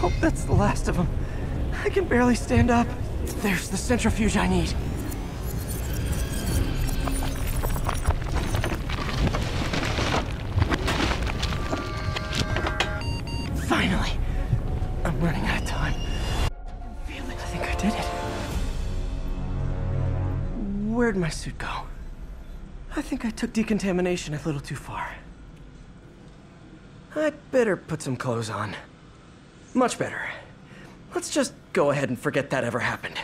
Hope that's the last of them. I can barely stand up. There's the centrifuge I need. Finally. I'm running out of time. I think I did it. Where'd my suit go? I think I took decontamination a little too far. I'd better put some clothes on. Much better. Let's just go ahead and forget that ever happened.